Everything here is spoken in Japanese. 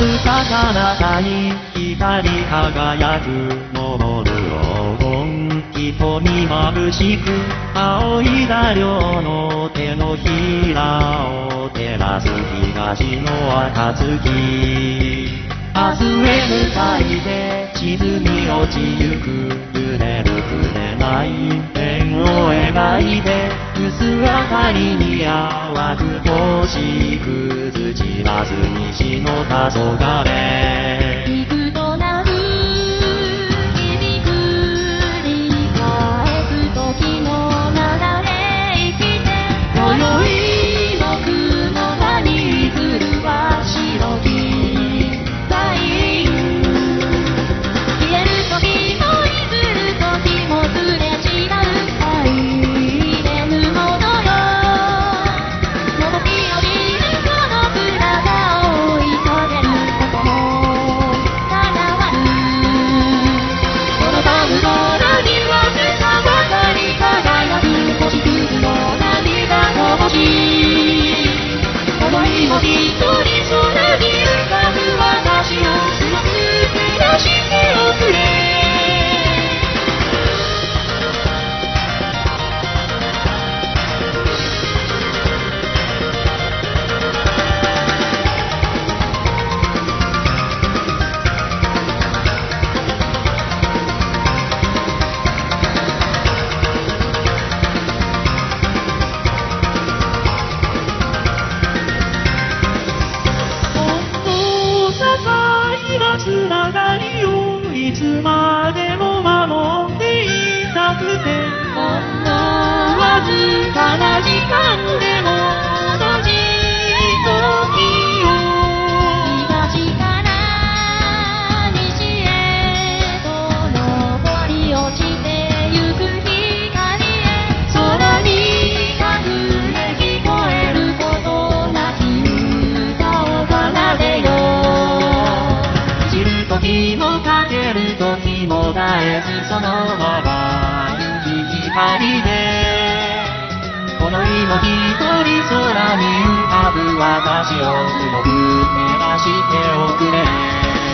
遥か彼方に光り輝く昇る黄金瞳眩しく青い座領の手のひらを照らす東の暁明日へ向かいて沈み落ちゆく揺れる船ない円を描いて薄明かりに淡く星屑散らず西の黄昏いつまでも守っていたくて。ほんのわずかな時間でも同じ時を東から西へと昇り落ちてゆく光へ空に隠れ聞こえることなき歌を奏でよ散る時もる時も絶えずそのまま行き光でこの日も一人空に浮かぶ私をすごく照らしておくれ。